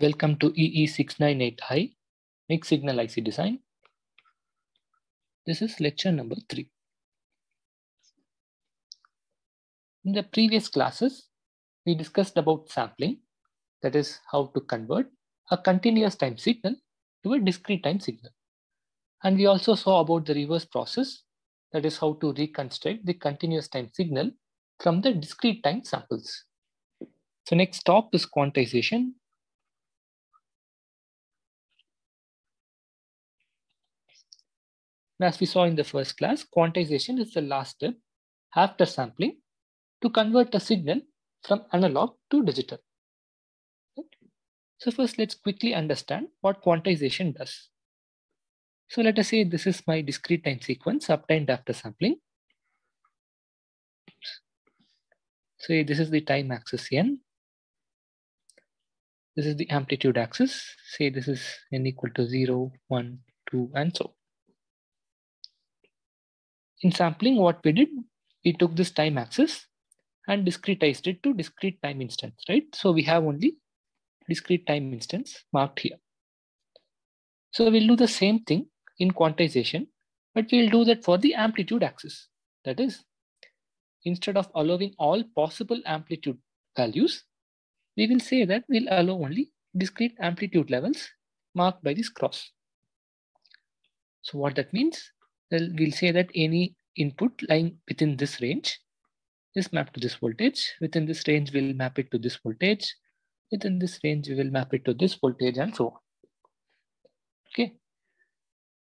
Welcome to EE698i, Mixed Signal IC Design. This is lecture number three. In the previous classes, we discussed about sampling, that is how to convert a continuous time signal to a discrete time signal. And we also saw about the reverse process, that is how to reconstruct the continuous time signal from the discrete time samples. So next stop is quantization As we saw in the first class, quantization is the last step after sampling to convert a signal from analog to digital. So first, let's quickly understand what quantization does. So let us say this is my discrete time sequence obtained after sampling. So this is the time axis n. This is the amplitude axis. Say this is n equal to 0, 1, 2, and so in sampling, what we did, we took this time axis and discretized it to discrete time instance, right? So we have only discrete time instance marked here. So we'll do the same thing in quantization, but we'll do that for the amplitude axis. That is, instead of allowing all possible amplitude values, we will say that we'll allow only discrete amplitude levels marked by this cross. So what that means, well, we'll say that any input lying within this range is mapped to this voltage. Within this range, we'll map it to this voltage. Within this range, we will map it to this voltage and so on. Okay.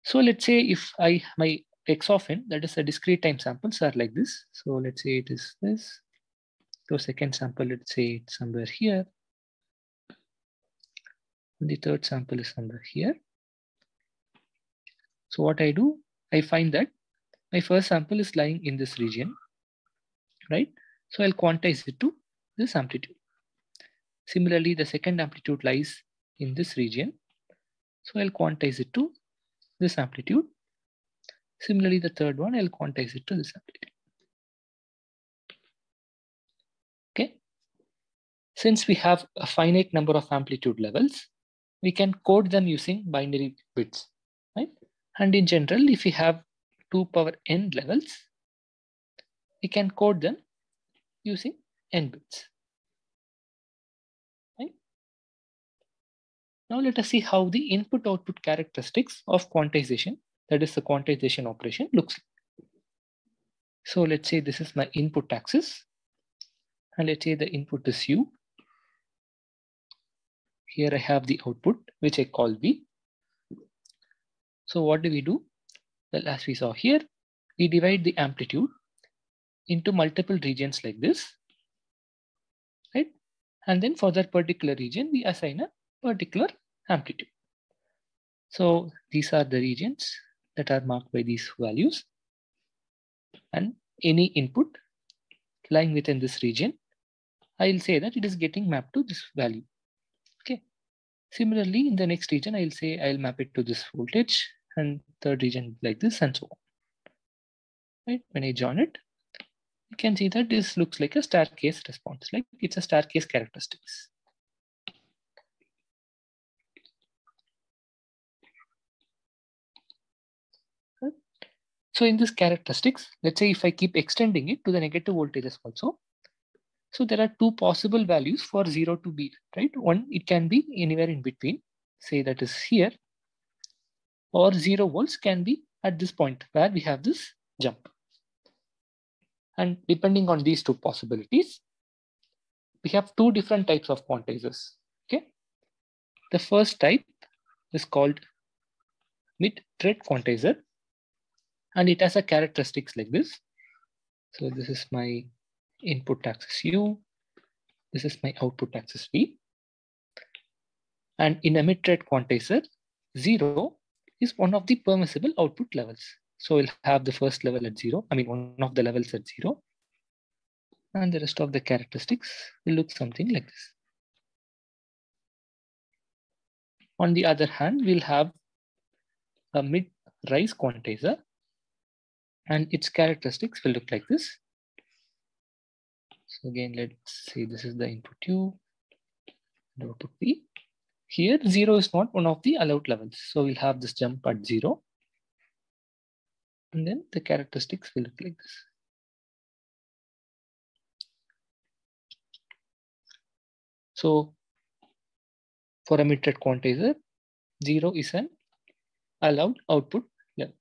So let's say if I my x of n, that is a discrete time samples are like this. So let's say it is this. So second sample, let's say it's somewhere here. The third sample is somewhere here. So what I do, I find that my first sample is lying in this region, right? So I'll quantize it to this amplitude. Similarly, the second amplitude lies in this region. So I'll quantize it to this amplitude. Similarly, the third one, I'll quantize it to this amplitude. Okay. Since we have a finite number of amplitude levels, we can code them using binary bits? And in general, if we have 2 power n levels, we can code them using n bits. Right? Now let us see how the input output characteristics of quantization, that is the quantization operation looks like. So let's say this is my input axis and let's say the input is u. Here I have the output, which I call V. So what do we do? Well, as we saw here, we divide the amplitude into multiple regions like this, right? And then for that particular region, we assign a particular amplitude. So these are the regions that are marked by these values. And any input lying within this region, I'll say that it is getting mapped to this value. Similarly, in the next region, I'll say I'll map it to this voltage and third region like this and so on. Right? When I join it, you can see that this looks like a staircase response, like it's a staircase characteristics. So in this characteristics, let's say if I keep extending it to the negative voltages also, so there are two possible values for zero to be, right? One, it can be anywhere in between, say that is here, or zero volts can be at this point where we have this jump. And depending on these two possibilities, we have two different types of quantizers, okay? The first type is called mid-tread quantizer, and it has a characteristics like this. So this is my input axis U. This is my output axis V. And in a mid-tread quantizer, zero is one of the permissible output levels. So we'll have the first level at zero. I mean, one of the levels at zero. And the rest of the characteristics will look something like this. On the other hand, we'll have a mid-rise quantizer and its characteristics will look like this. So again, let's say this is the input U, and output P. here zero is not one of the allowed levels. So we'll have this jump at zero. And then the characteristics will look like this. So for a mid-tread quantizer, zero is an allowed output level.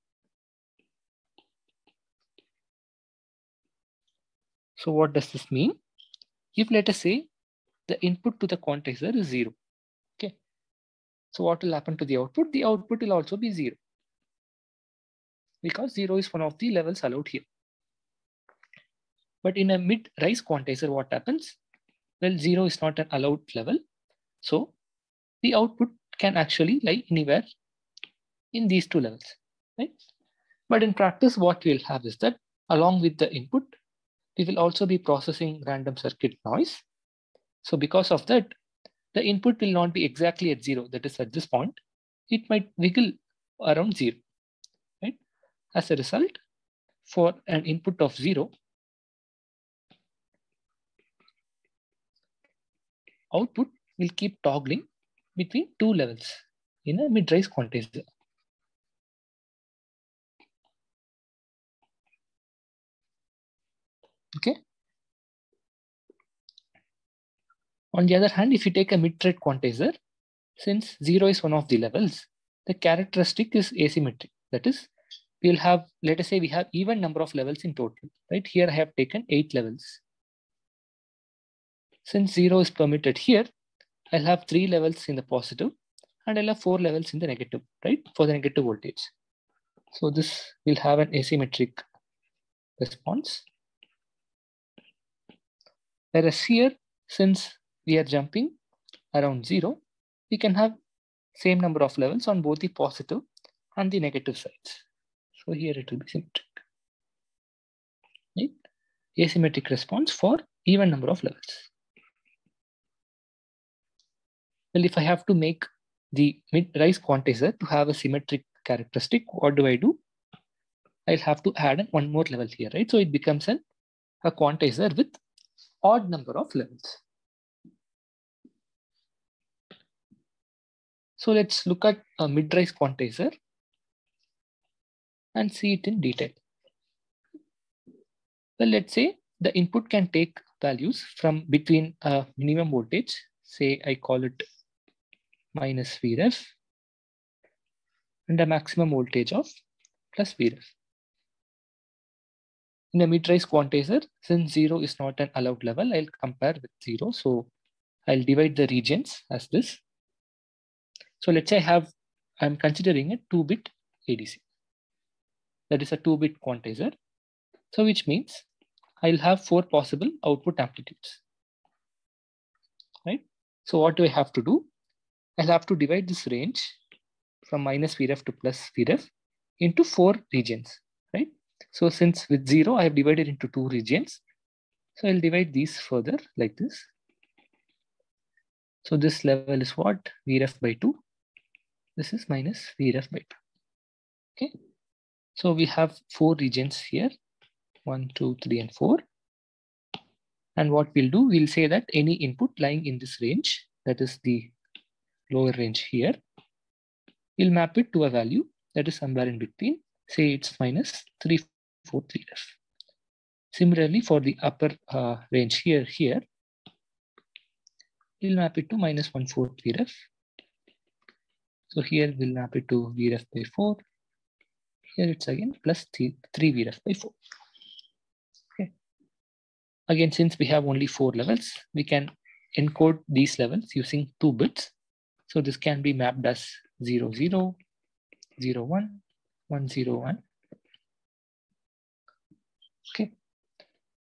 So what does this mean? If let us say the input to the quantizer is zero, okay. So what will happen to the output? The output will also be zero because zero is one of the levels allowed here. But in a mid-rise quantizer, what happens? Well, zero is not an allowed level. So the output can actually lie anywhere in these two levels, right? But in practice, what we'll have is that along with the input, we will also be processing random circuit noise. So because of that, the input will not be exactly at zero, that is at this point, it might wiggle around zero, right? As a result, for an input of zero, output will keep toggling between two levels in a mid-rise quantizer. Okay. On the other hand, if you take a mid-tread quantizer, since zero is one of the levels, the characteristic is asymmetric. That is, we'll have, let us say we have even number of levels in total, right? Here I have taken eight levels. Since zero is permitted here, I'll have three levels in the positive and I'll have four levels in the negative, right? For the negative voltage. So this will have an asymmetric response. Whereas here, since we are jumping around zero, we can have same number of levels on both the positive and the negative sides. So here it will be symmetric. Right? Asymmetric response for even number of levels. Well, if I have to make the mid-rise quantizer to have a symmetric characteristic, what do I do? I'll have to add one more level here, right? So it becomes an, a quantizer with odd number of levels. So let's look at a mid-rise quantizer and see it in detail. Well, let's say the input can take values from between a minimum voltage, say I call it minus Vref and a maximum voltage of plus Vref. In a mid-rise quantizer, since zero is not an allowed level, I'll compare with zero. So I'll divide the regions as this. So let's say I have, I'm considering a two bit ADC. That is a two bit quantizer. So which means I'll have four possible output amplitudes, right? So what do I have to do? I'll have to divide this range from minus Vref to plus Vref into four regions, right? So since with zero, I have divided into two regions. So I'll divide these further like this. So this level is what? Vref by two. This is minus Vref by two, okay? So we have four regions here, one, two, three, and four. And what we'll do, we'll say that any input lying in this range, that is the lower range here, we'll map it to a value that is somewhere in between, say it's minus 3, 4,3F. Similarly, for the upper uh, range here, here, we'll map it to minus 1,4,3F. So here we'll map it to Vref by 4. Here it's again plus 3, 3 Vref by 4. Okay. Again, since we have only four levels, we can encode these levels using two bits. So this can be mapped as 0, 0, 0, 1, 1, 0, 1,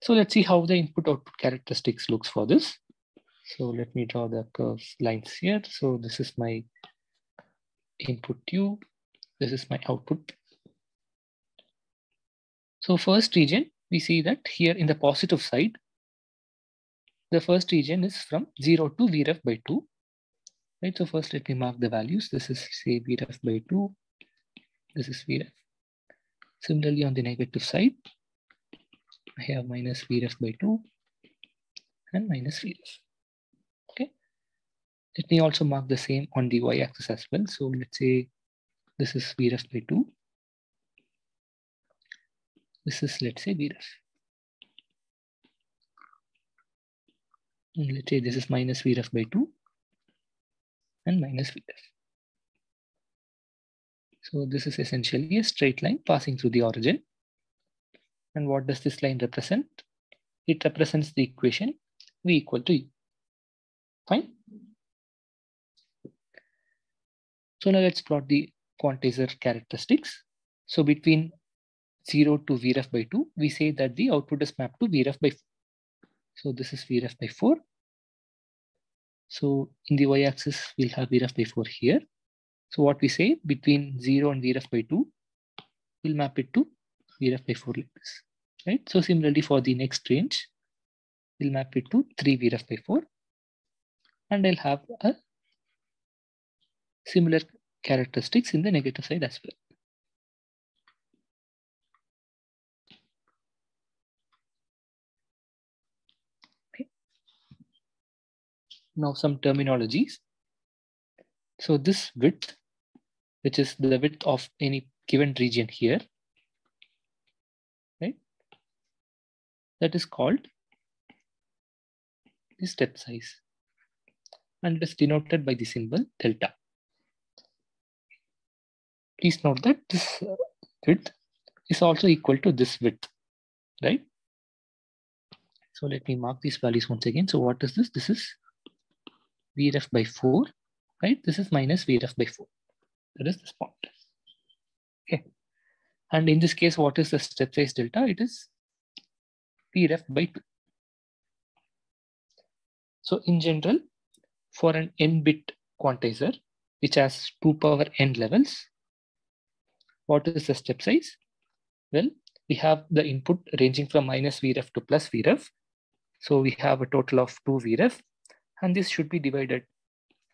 So let's see how the input output characteristics looks for this. So let me draw the curves lines here. So this is my input tube. This is my output. So first region, we see that here in the positive side, the first region is from 0 to Vref by 2. Right, so first let me mark the values. This is say Vref by 2. This is Vref. Similarly, on the negative side, I have minus Vref by 2 and minus Vref. Okay. Let me also mark the same on the y-axis as well. So let's say this is vref by 2. This is, let's say, vref. And let's say this is minus vref by 2 and minus vref. So this is essentially a straight line passing through the origin. And what does this line represent? It represents the equation v equal to. Fine. So now let's plot the quantizer characteristics. So between 0 to vref by 2, we say that the output is mapped to vref by 4. So this is vref by 4. So in the y-axis, we'll have vref by 4 here. So what we say between 0 and vref by 2, we'll map it to vref by 4 like. Right? So similarly for the next range, we'll map it to 3 vref by 4. And I'll have a similar characteristics in the negative side as well. Now some terminologies. So this width, which is the width of any given region here, right? That is called the step size. And it is denoted by the symbol delta. Please note that this uh, width is also equal to this width, right? So let me mark these values once again. So what is this? This is vref by 4 right? This is minus vref by 4. That is this point. Okay. And in this case, what is the step size delta? It is vref by 2. So in general, for an n-bit quantizer, which has 2 power n levels, what is the step size? Well, we have the input ranging from minus vref to plus vref. So we have a total of 2 vref, and this should be divided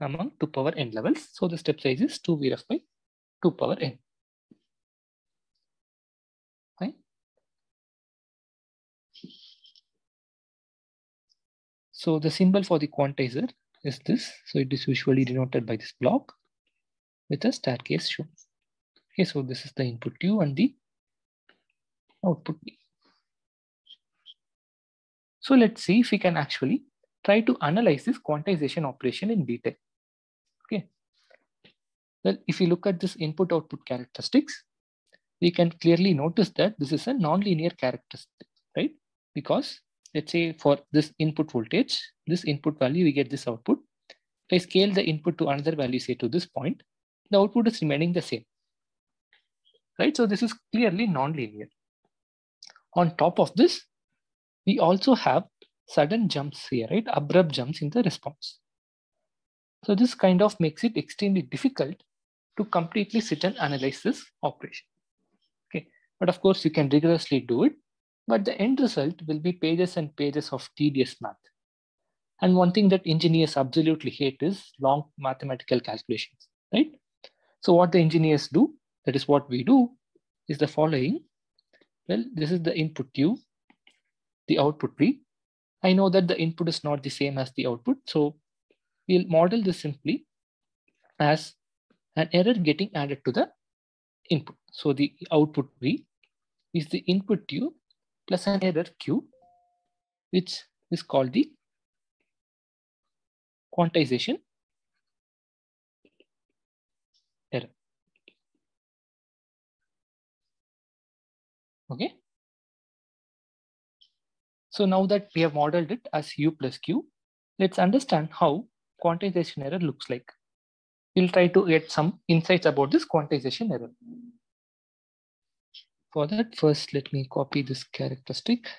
among 2 power n levels. So the step size is 2 vref by 2 power n. Fine. So the symbol for the quantizer is this. So it is usually denoted by this block with a staircase shown. Okay, so this is the input u and the output v. So let's see if we can actually try to analyze this quantization operation in detail. Okay. Well, if you look at this input output characteristics, we can clearly notice that this is a nonlinear characteristic, right? Because let's say for this input voltage, this input value, we get this output. If I scale the input to another value, say to this point, the output is remaining the same, right? So this is clearly nonlinear. On top of this, we also have sudden jumps here, right? Abrupt jumps in the response. So this kind of makes it extremely difficult to completely sit and analyze this operation. Okay, but of course you can rigorously do it, but the end result will be pages and pages of tedious math. And one thing that engineers absolutely hate is long mathematical calculations, right? So what the engineers do, that is what we do, is the following. Well, this is the input U, the output V. I know that the input is not the same as the output. So we'll model this simply as an error getting added to the input. So the output V is the input U plus an error Q, which is called the quantization error. Okay. So now that we have modeled it as U plus Q, let's understand how quantization error looks like. We'll try to get some insights about this quantization error. For that, first, let me copy this characteristic.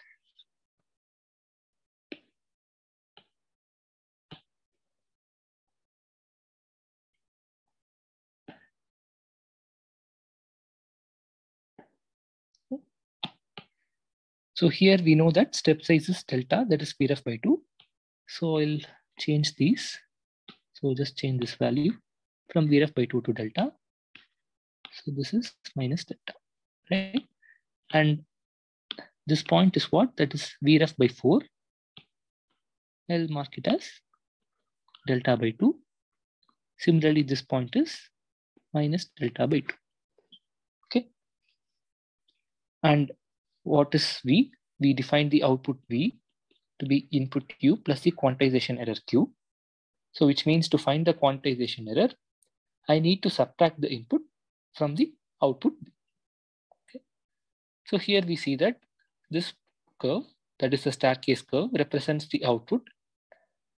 So here we know that step size is delta, that is vref by 2. So I'll change these. So just change this value from vref by 2 to delta. So this is minus delta, right? And this point is what? That is vref by 4. I'll mark it as delta by 2. Similarly, this point is minus delta by 2. Okay. And what is V? We define the output V to be input Q plus the quantization error Q. So which means to find the quantization error, I need to subtract the input from the output. Okay. So here we see that this curve, that is the staircase curve, represents the output,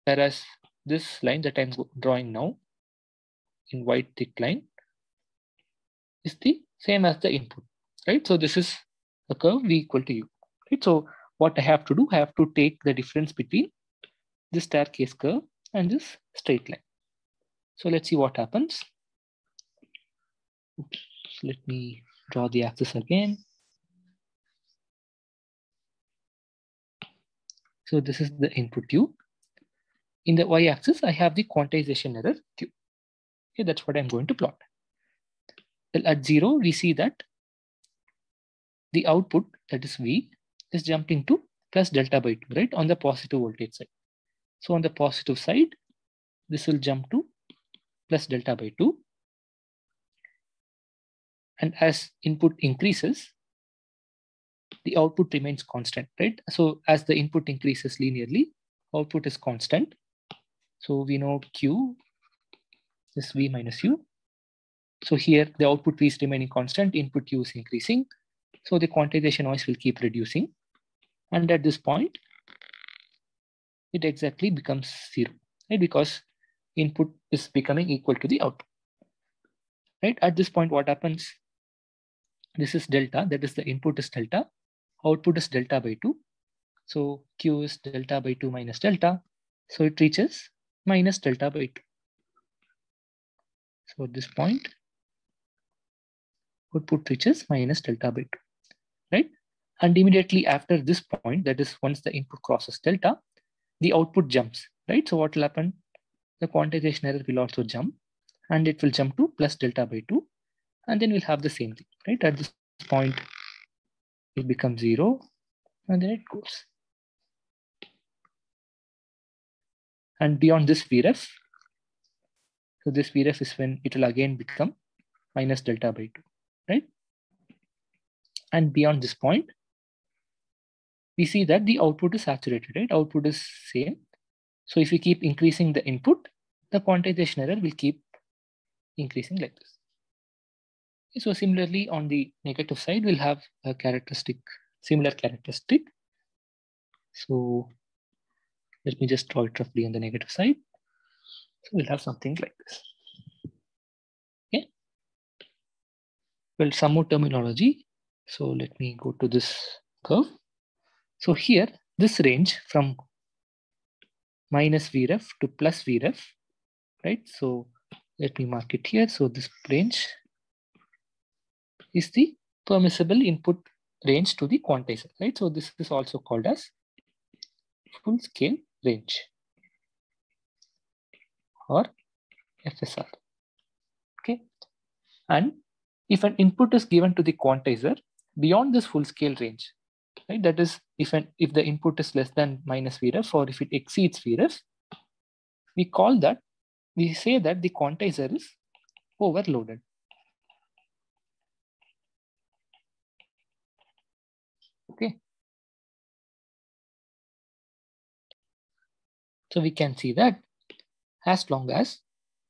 whereas this line that I'm drawing now in white thick line is the same as the input, right? So this is a curve V equal to U, right? So what I have to do, I have to take the difference between this staircase curve and this straight line. So let's see what happens. Oops, let me draw the axis again. So this is the input U. In the y-axis, I have the quantization error Q. Okay, that's what I'm going to plot. Well, at zero, we see that the output, that is V, is jumping to plus delta by 2, right, on the positive voltage side. So on the positive side, this will jump to plus delta by 2. And as input increases, the output remains constant, right? So as the input increases linearly, output is constant. So we know Q is V minus U. So here the output V is remaining constant, input U is increasing. So the quantization noise will keep reducing. And at this point, it exactly becomes zero, right? Because input is becoming equal to the output, right? At this point, what happens? This is delta, that is the input is delta, output is delta by 2. So Q is delta by 2 minus delta. So it reaches minus delta by 2. So at this point, output reaches minus delta by 2, right? And immediately after this point, that is once the input crosses delta, the output jumps, right? So what will happen? The quantization error will also jump and it will jump to plus delta by 2. And then we'll have the same thing, right? At this point, it becomes 0 and then it goes. And beyond this VREF, so this VREF is when it will again become minus delta by 2, right? And beyond this point, we see that the output is saturated, right? Output is same. So if we keep increasing the input, the quantization error will keep increasing like this. So similarly, on the negative side, we'll have a characteristic, similar characteristic. So let me just draw it roughly on the negative side. So we'll have something like this. Okay. Well, some more terminology. So let me go to this curve. So here, this range from minus VREF to plus VREF, right? So let me mark it here. So this range is the permissible input range to the quantizer, right? So this is also called as full scale range or FSR, okay? And if an input is given to the quantizer beyond this full scale range, right? That is, if an if the input is less than minus VREF or if it exceeds VREF, we call that, we say that the quantizer is overloaded. Okay. So we can see that as long as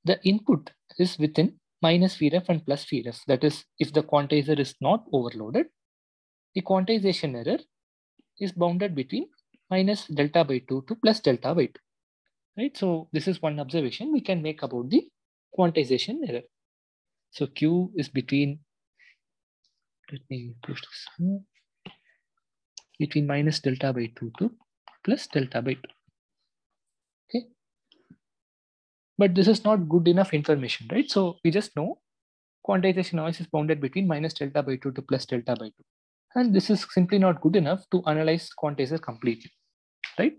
the input is within minus VREF and plus VREF, that is, if the quantizer is not overloaded, the quantization error is bounded between minus delta by 2 to plus delta by 2. Right? So this is one observation we can make about the quantization error. So Q is between, let me push this between minus delta by 2 to plus delta by 2. Okay. But this is not good enough information, right? So we just know quantization noise is bounded between minus delta by 2 to plus delta by 2. And this is simply not good enough to analyze quantizer completely, right?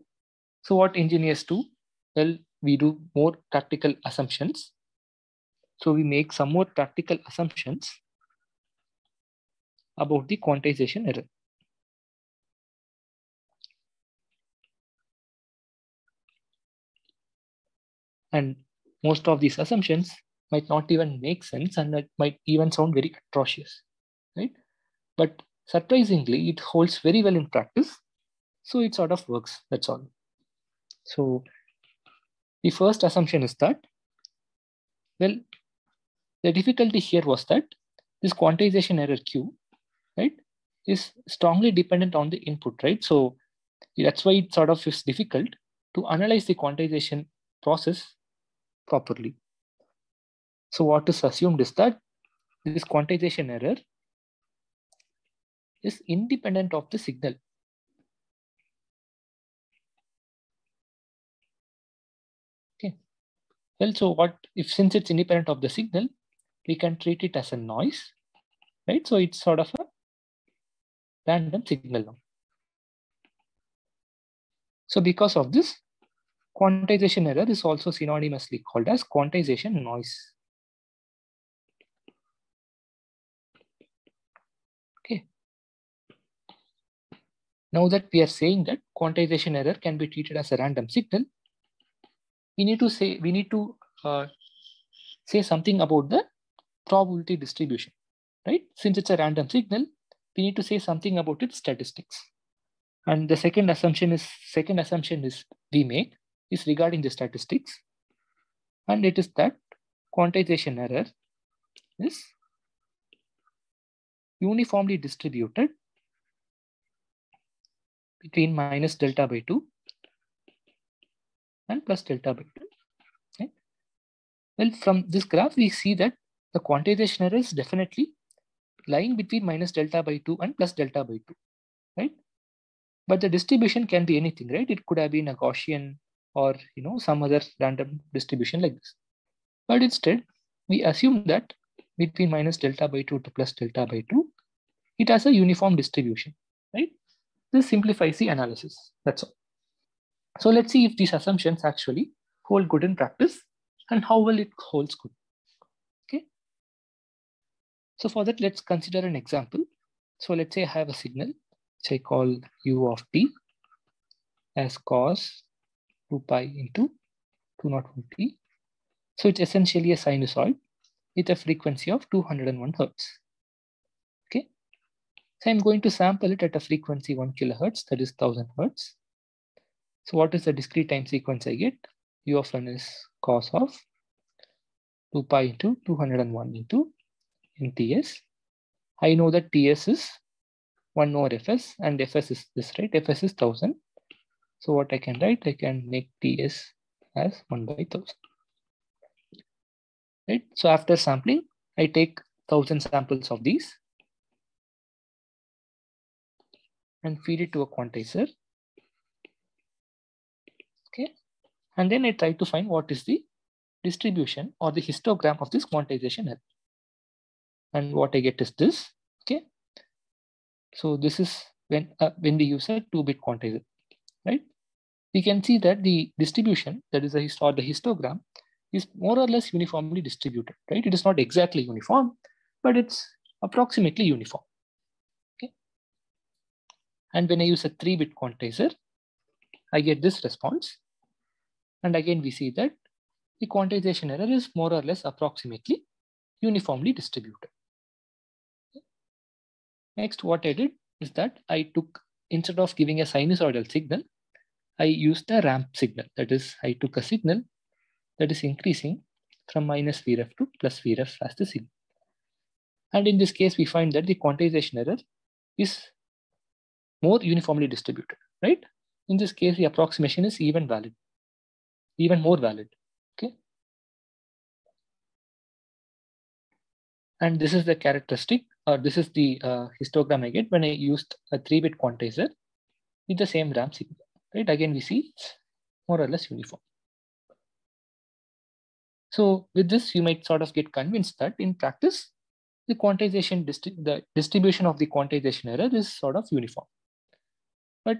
So what engineers do? Well, we do more practical assumptions. So we make some more practical assumptions about the quantization error. And most of these assumptions might not even make sense and it might even sound very atrocious, right? But surprisingly, it holds very well in practice. So it sort of works, that's all. So the first assumption is that, well, the difficulty here was that this quantization error Q, right, is strongly dependent on the input, right? So that's why it sort of is difficult to analyze the quantization process properly. So what is assumed is that this quantization error is independent of the signal. Okay. Well, so what if since it's independent of the signal, we can treat it as a noise, right? So it's sort of a random signal. So because of this, quantization error is also synonymously called as quantization noise. Okay. Now that we are saying that quantization error can be treated as a random signal, we need to say we need to uh, say something about the probability distribution, right? Since it's a random signal, we need to say something about its statistics. And the second assumption is second assumption is we make is regarding the statistics. And it is that quantization error is uniformly distributed between minus delta by 2 and plus delta by 2. Okay. Well, from this graph, we see that the quantization error is definitely lying between minus delta by 2 and plus delta by 2, right? But the distribution can be anything, right? It could have been a Gaussian or you know some other random distribution like this. But instead, we assume that between minus delta by 2 to plus delta by 2, it has a uniform distribution, right? This simplifies the analysis, that's all. So let's see if these assumptions actually hold good in practice and how well it holds good. Okay. So for that, let's consider an example. So let's say I have a signal, which I call u of t as cos 2 pi into 201t. So it's essentially a sinusoid with a frequency of 201 hertz. Okay. So I'm going to sample it at a frequency 1 kilohertz, that is 1000 hertz. So what is the discrete time sequence I get? U of n is cos of 2 pi into 201 into NTS. I know that TS is 1 over Fs and Fs is this, right? Fs is 1000. So what I can write, I can make TS as 1 by 1000. Right? So after sampling, I take 1000 samples of these and feed it to a quantizer. Okay. And then I try to find what is the distribution or the histogram of this quantization error. And what I get is this. Okay. So this is when uh, when we use a two-bit quantizer right? We can see that the distribution, that is a or the histogram, is more or less uniformly distributed, right? It is not exactly uniform, but it's approximately uniform. Okay. And when I use a three-bit quantizer, I get this response. And again, we see that the quantization error is more or less approximately uniformly distributed. Next, what I did is that I took instead of giving a sinusoidal signal, I used a ramp signal. That is, I took a signal that is increasing from minus Vref to plus Vref as the signal. And in this case, we find that the quantization error is more uniformly distributed, right? In this case, the approximation is even valid, even more valid, okay? And this is the characteristic or this is the uh, histogram I get when I used a three bit quantizer with the same ramp signal, right? Again, we see it's more or less uniform. So with this, you might sort of get convinced that in practice, the quantization, distri the distribution of the quantization error is sort of uniform. But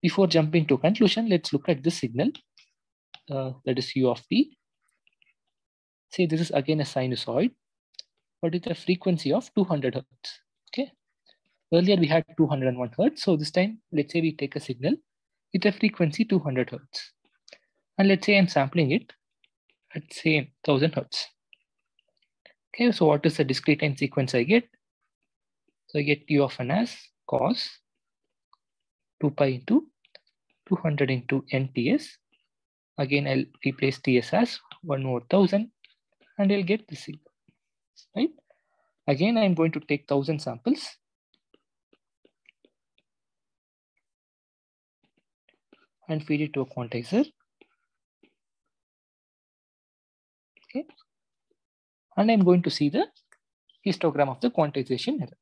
before jumping to conclusion, let's look at this signal, uh, that is u of t. Say this is again a sinusoid but with a frequency of 200 hertz. Okay. Earlier we had 201 hertz. So this time, let's say we take a signal with a frequency 200 hertz. And let's say I'm sampling it at say 1000 hertz. Okay, so what is the discrete time sequence I get? So I get u of n as cos 2 pi into 200 into nts. Again, I'll replace ts as 1 over 1000 and I'll get this signal, right? Again, I'm going to take 1000 samples. And feed it to a quantizer. Okay. And I'm going to see the histogram of the quantization error.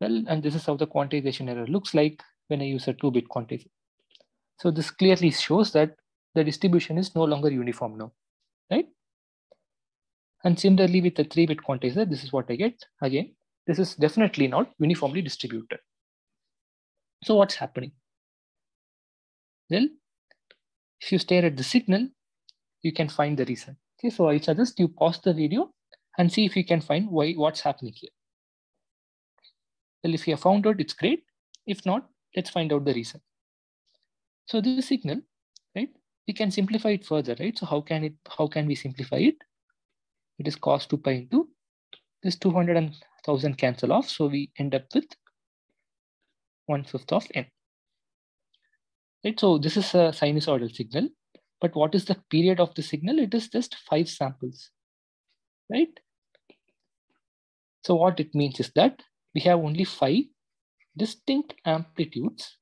Well, and this is how the quantization error looks like when I use a two bit quantizer. So this clearly shows that the distribution is no longer uniform now, right? And similarly with the three bit quantizer, this is what I get. Again, this is definitely not uniformly distributed. So what's happening? Well, if you stare at the signal, you can find the reason. Okay, so I suggest you pause the video and see if you can find why what's happening here. Well, if you have found out, it's great. If not, let's find out the reason. So this signal, right? We can simplify it further, right? So how can it? How can we simplify it? It is cos 2 pi into this 200 and 1000 cancel off. So we end up with 1 fifth of n. Right? So this is a sinusoidal signal. But what is the period of the signal? It is just five samples, right? So what it means is that we have only five distinct amplitudes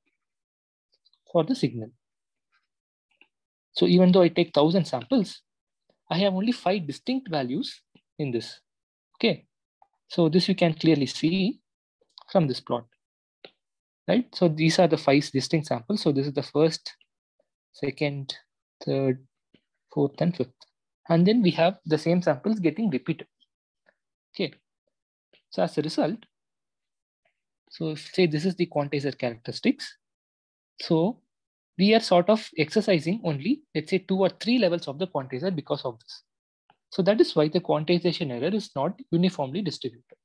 for the signal. So even though I take 1000 samples, I have only five distinct values in this. Okay, so this you can clearly see from this plot, right? So these are the five distinct samples. So this is the first, second, third, fourth, and fifth. And then we have the same samples getting repeated. Okay, so as a result, so say this is the quantizer characteristics. So we are sort of exercising only, let's say two or three levels of the quantizer because of this. So that is why the quantization error is not uniformly distributed.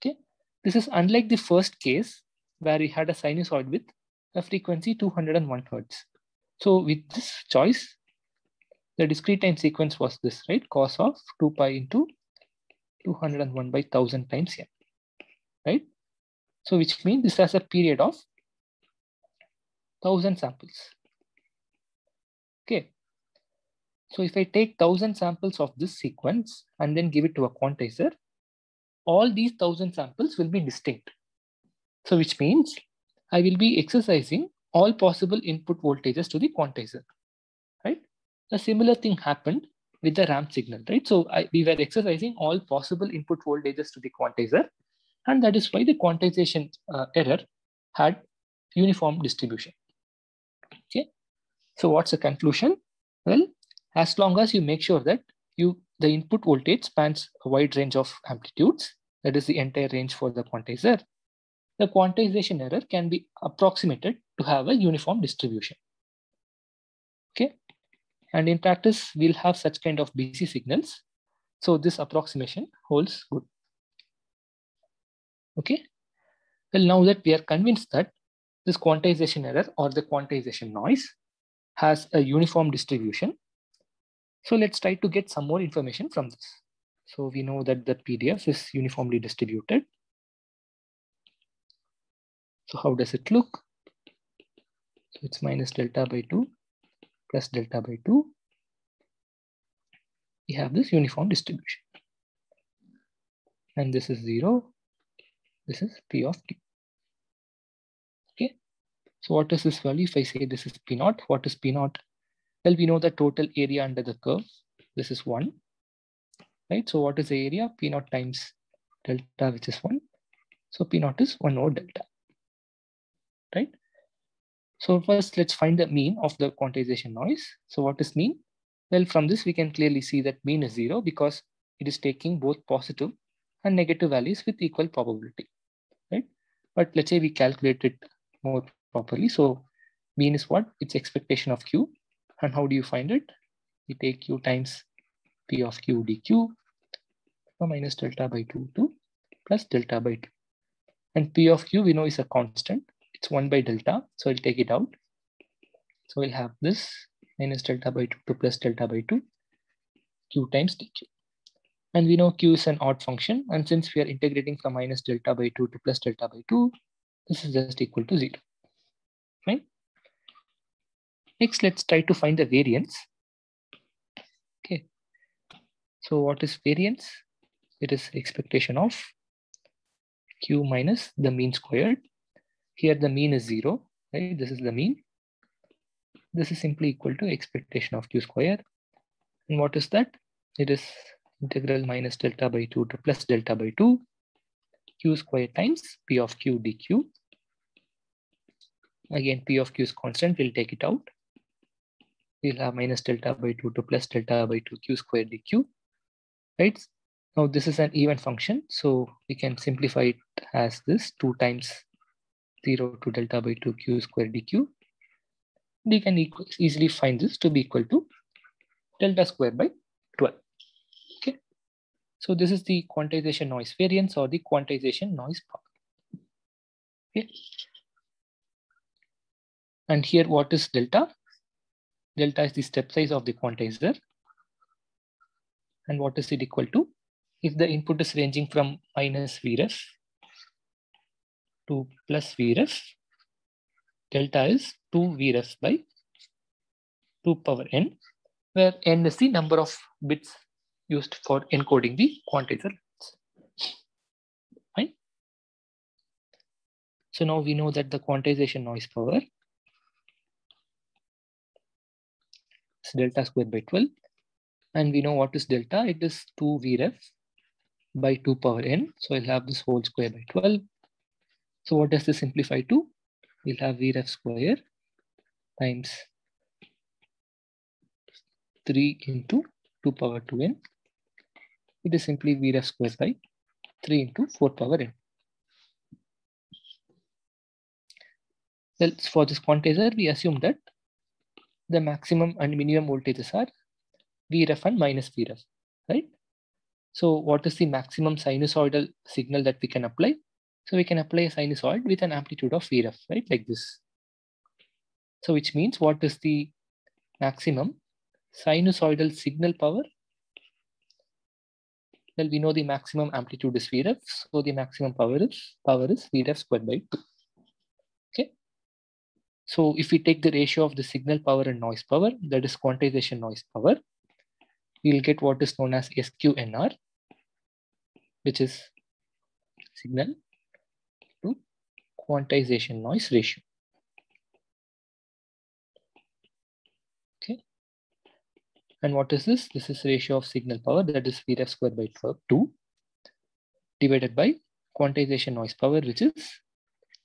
Okay, this is unlike the first case where we had a sinusoid with a frequency 201 hertz. So with this choice, the discrete time sequence was this, right? Cos of 2 pi into 201 by 1000 times n, right? So which means this has a period of 1000 samples. Okay. So if I take 1000 samples of this sequence and then give it to a quantizer, all these 1000 samples will be distinct. So which means I will be exercising all possible input voltages to the quantizer, right? A similar thing happened with the ramp signal, right? So I, we were exercising all possible input voltages to the quantizer, and that is why the quantization uh, error had uniform distribution. Okay, so what's the conclusion? Well, as long as you make sure that you the input voltage spans a wide range of amplitudes, that is the entire range for the quantizer, the quantization error can be approximated to have a uniform distribution. Okay, and in practice, we'll have such kind of BC signals. So this approximation holds good. Okay, well now that we are convinced that this quantization error or the quantization noise has a uniform distribution. So let's try to get some more information from this. So we know that the PDF is uniformly distributed. So how does it look? So it's minus delta by 2 plus delta by 2. We have this uniform distribution. And this is 0. This is P of Q. Okay. So what is this value? If I say this is P naught, what is P naught? Well, we know the total area under the curve. This is 1. Right. So what is the area? P naught times delta, which is 1. So P naught is 1 over delta right? So first, let's find the mean of the quantization noise. So what is mean? Well, from this, we can clearly see that mean is zero because it is taking both positive and negative values with equal probability, right? But let's say we calculate it more properly. So mean is what? It's expectation of Q. And how do you find it? We take Q times P of Q dQ minus delta by 2 to plus delta by 2. And P of Q we know is a constant it's 1 by delta. So I'll take it out. So we'll have this minus delta by 2 to plus delta by 2 q times dq. And we know q is an odd function. And since we are integrating from minus delta by 2 to plus delta by 2, this is just equal to 0. Fine. Next, let's try to find the variance. Okay. So what is variance? It is expectation of q minus the mean squared. Here the mean is 0, right? This is the mean. This is simply equal to expectation of q square. And what is that? It is integral minus delta by 2 to plus delta by 2 q square times p of q dq. Again, p of q is constant, we'll take it out. We'll have minus delta by 2 to plus delta by 2 q square dq, right? Now this is an even function, so we can simplify it as this 2 times 0 to delta by 2 q square dq. We can easily find this to be equal to delta square by 12. Okay. So this is the quantization noise variance or the quantization noise power. Okay. And here what is delta? Delta is the step size of the quantizer. And what is it equal to? If the input is ranging from minus Vref to plus Vref, delta is 2 Vref by 2 power n, where n is the number of bits used for encoding the quantizer. Fine. So now we know that the quantization noise power is delta squared by 12. And we know what is delta. It is 2 Vref by 2 power n. So I'll have this whole square by 12. So what does this simplify to? We'll have Vref square times 3 into 2 power 2n. It is simply Vref square by 3 into 4 power n. Well, for this quantizer, we assume that the maximum and minimum voltages are Vref and minus Vref, right? So what is the maximum sinusoidal signal that we can apply? So we can apply a sinusoid with an amplitude of Vref, right? Like this. So which means what is the maximum sinusoidal signal power? Well, we know the maximum amplitude is Vref. So the maximum power is power is Vref squared by 2. Okay. So if we take the ratio of the signal power and noise power, that is quantization noise power, we'll get what is known as SQNR, which is signal quantization noise ratio. Okay. And what is this? This is ratio of signal power, that is Vref squared by 12, 2 divided by quantization noise power, which is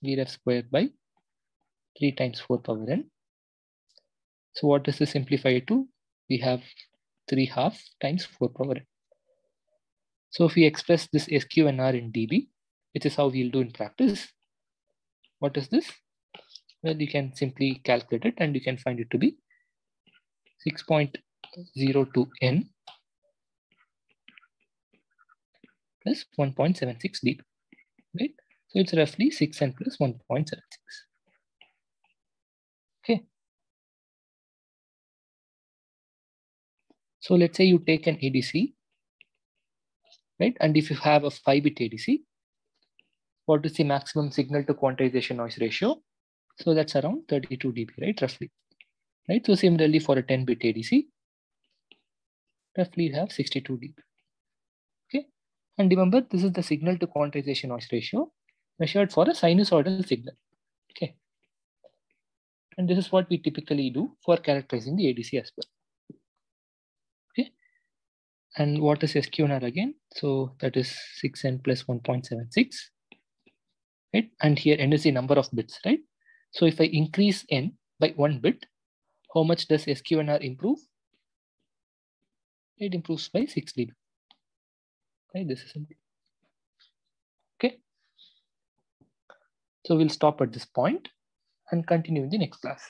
Vref squared by 3 times 4 power n. So what does this simplify to? We have 3 half times 4 power n. So if we express this SQNR in dB, which is how we'll do in practice, what is this? Well, you can simply calculate it and you can find it to be 6.02 n plus 1.76 dB, right? So it's roughly 6 n plus 1.76. Okay. So let's say you take an ADC, right? And if you have a 5-bit ADC, what is the maximum signal to quantization noise ratio? So that's around 32 dB, right? Roughly, right? So similarly for a 10-bit ADC, roughly you have 62 dB. Okay. And remember, this is the signal to quantization noise ratio measured for a sinusoidal signal. Okay. And this is what we typically do for characterizing the ADC as well. Okay. And what is SQNR again? So that is 6n plus 1.76. Right. And here n is the number of bits, right? So if I increase n by one bit, how much does SQNR improve? It improves by 6 dB. Right, this is. Okay. So we'll stop at this point and continue in the next class.